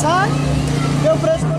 sai, meu preço